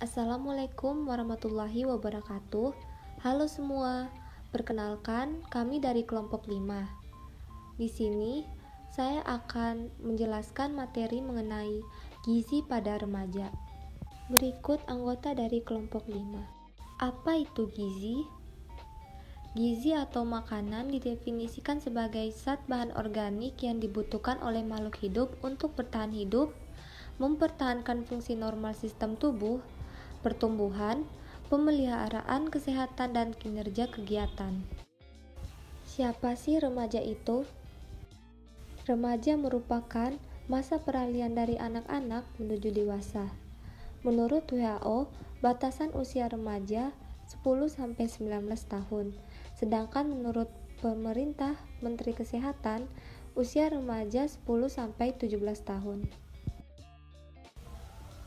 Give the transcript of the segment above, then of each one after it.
Assalamualaikum warahmatullahi wabarakatuh. Halo semua. Perkenalkan, kami dari kelompok 5. Di sini saya akan menjelaskan materi mengenai gizi pada remaja. Berikut anggota dari kelompok 5. Apa itu gizi? Gizi atau makanan didefinisikan sebagai zat bahan organik yang dibutuhkan oleh makhluk hidup untuk bertahan hidup, mempertahankan fungsi normal sistem tubuh, pertumbuhan, pemeliharaan kesehatan dan kinerja kegiatan. Siapa sih remaja itu? Remaja merupakan masa peralihan dari anak-anak menuju dewasa. Menurut WHO, batasan usia remaja 10-19 tahun. Sedangkan menurut pemerintah Menteri Kesehatan, usia remaja 10-17 tahun.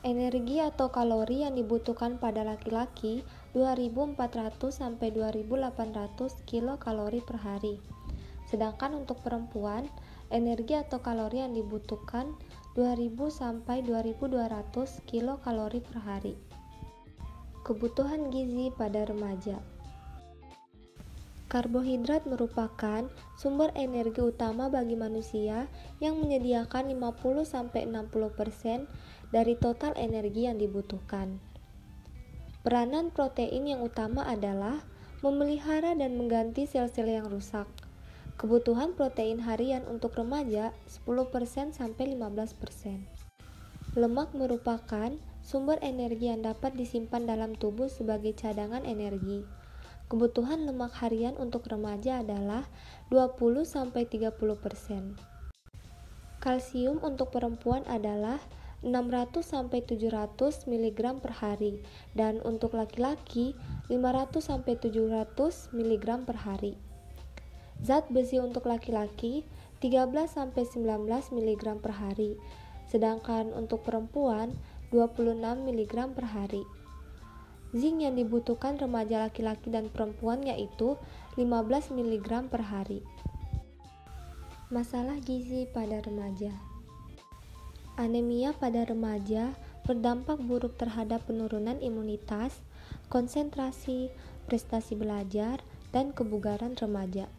Energi atau kalori yang dibutuhkan pada laki-laki 2400 sampai 2800 kilokalori per hari. Sedangkan untuk perempuan, energi atau kalori yang dibutuhkan 2000 sampai 2200 kilokalori per hari. Kebutuhan gizi pada remaja. Karbohidrat merupakan sumber energi utama bagi manusia yang menyediakan 50-60% dari total energi yang dibutuhkan. Peranan protein yang utama adalah memelihara dan mengganti sel-sel yang rusak. Kebutuhan protein harian untuk remaja 10% sampai 15%. Lemak merupakan sumber energi yang dapat disimpan dalam tubuh sebagai cadangan energi. Kebutuhan lemak harian untuk remaja adalah 20-30%. Kalsium untuk perempuan adalah 600-700 mg per hari dan untuk laki-laki 500-700 mg per hari. Zat besi untuk laki-laki 13-19 mg per hari, sedangkan untuk perempuan 26 mg per hari. Zinc yang dibutuhkan remaja laki-laki dan perempuan yaitu 15 mg per hari. Masalah gizi pada remaja. Anemia pada remaja berdampak buruk terhadap penurunan imunitas, konsentrasi, prestasi belajar, dan kebugaran remaja.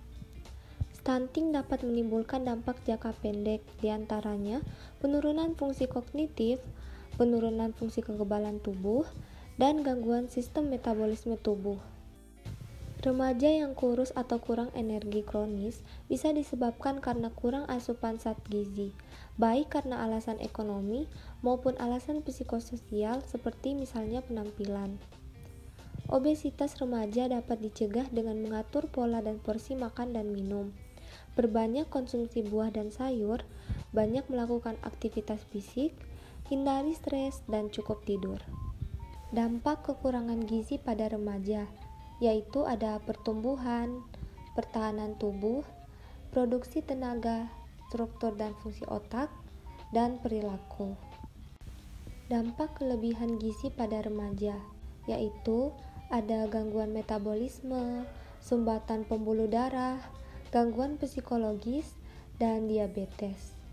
Stunting dapat menimbulkan dampak jangka pendek, di antaranya penurunan fungsi kognitif, penurunan fungsi kekebalan tubuh, dan gangguan sistem metabolisme tubuh. Remaja yang kurus atau kurang energi kronis bisa disebabkan karena kurang asupan zat gizi, baik karena alasan ekonomi maupun alasan psikososial seperti misalnya penampilan. Obesitas remaja dapat dicegah dengan mengatur pola dan porsi makan dan minum, berbanyak konsumsi buah dan sayur, banyak melakukan aktivitas fisik, hindari stres, dan cukup tidur. Dampak kekurangan gizi pada remaja yaitu ada pertumbuhan, pertahanan tubuh, produksi tenaga, struktur dan fungsi otak, dan perilaku. Dampak kelebihan gizi pada remaja yaitu ada gangguan metabolisme, sumbatan pembuluh darah, gangguan psikologis, dan diabetes.